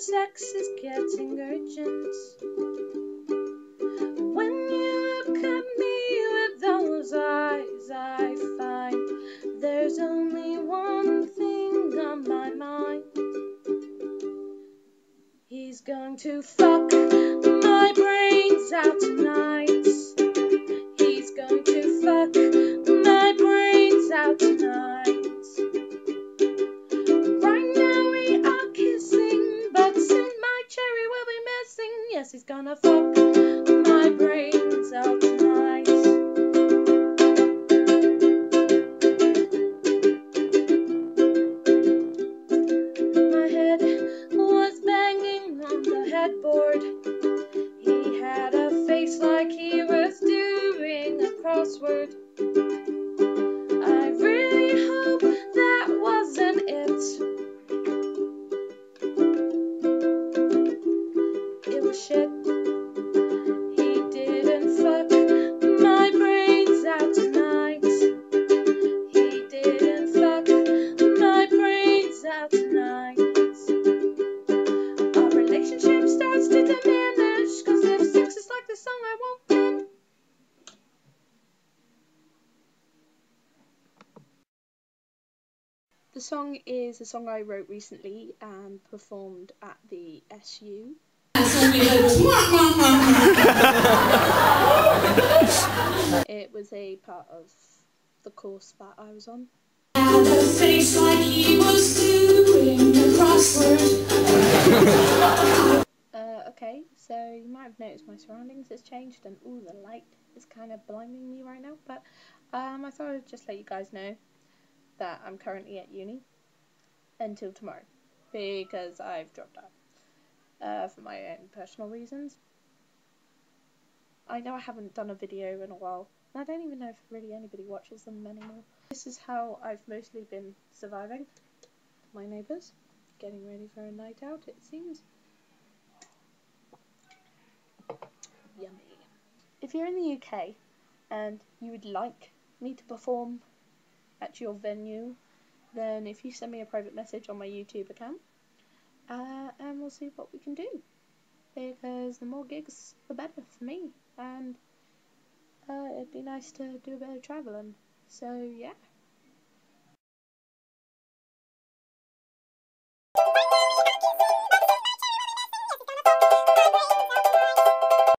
sex is getting urgent. When you look at me with those eyes, I find there's only one thing on my mind. He's going to fuck my brains out tonight. Gonna fuck my brains out tonight. My head was banging on the headboard. He had a face like he was doing a crossword. The song is a song I wrote recently and performed at the SU. It was a part of the course that I was on. Uh, okay, so you might have noticed my surroundings has changed and ooh, the light is kind of blinding me right now. But um, I thought I'd just let you guys know that I'm currently at uni until tomorrow because I've dropped out uh, for my own personal reasons. I know I haven't done a video in a while, and I don't even know if really anybody watches them anymore. This is how I've mostly been surviving. My neighbours getting ready for a night out, it seems. Yummy. If you're in the UK and you would like me to perform at your venue, then if you send me a private message on my YouTube account, uh, and we'll see what we can do. Because the more gigs, the better for me, and uh, it'd be nice to do a bit of travelling. So yeah.